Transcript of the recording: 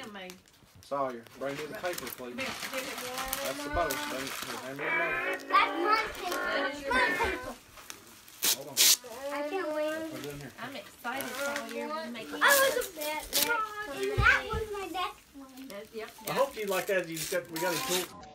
Tim me. Sawyer, bring me the paper, please. Here. That's the boat. Bring hand me the. That's my paper. That is your My paper. Hold on. I can't wait. Put it in here. I'm excited Sawyer. you. Make. I was a bet. And that was my next one. Yep, Yep. I hope you like that. You got we got a tool.